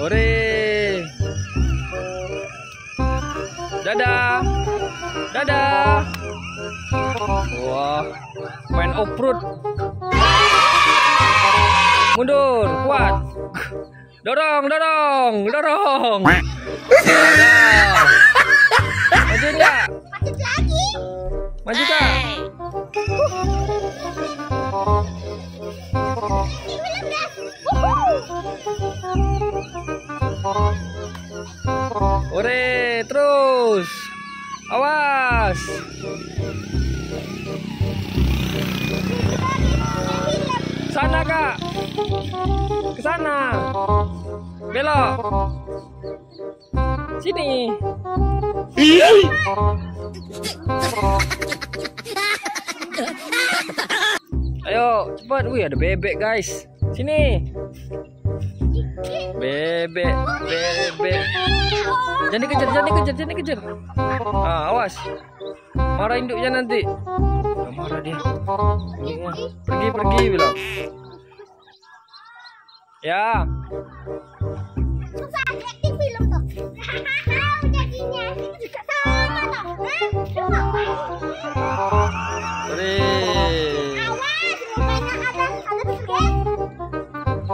Ore. Dadah. Dadah. Wah, main off-road. Mundur, kuat. Dorong, dorong, dorong. Dadah. Maju enggak? Lagi. Maju kak. Ore, terus. Awas. Sana kak. Ke sana. Belok. Sini. Ayo, cepat. Wih, ada bebek, guys. Sini. Bebek, bebek. Jangan dikejar, jangan dikejar, jangan dikejar. Ah, awas. Marah induknya nanti. Ah, marah dia. Pergi, pergi bilang. Ya,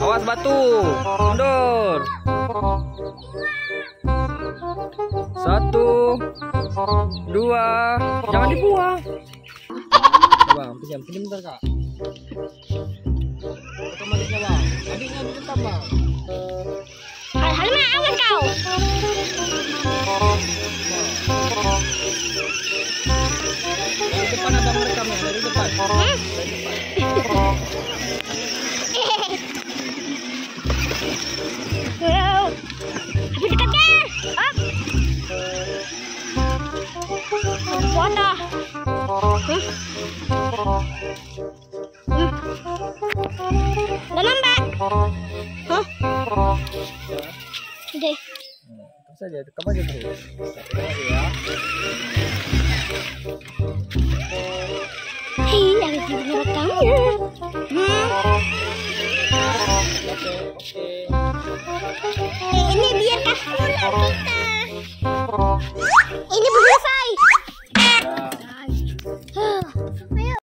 Awas batu. Mundur. Satu. Dua. Jangan dibuang. Bang, pinjam, pinjam bentar kak. Otomatisnya bang. Adiknya bentar bang. Mah awas kau. Dari depan abang merekamnya, dari depan. Dari depan. Lama mbak. Hah? Udah. Terus aja, tekam aja terus. Satu lagi ya. Hei, ada di belakangnya. Hmm. Oke, oke. Eh, ini biar kaskuler kita. Ini bukan